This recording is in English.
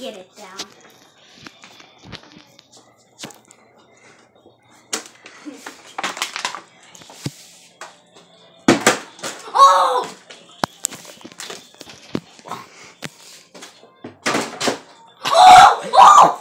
get it down. oh! Oh! Oh!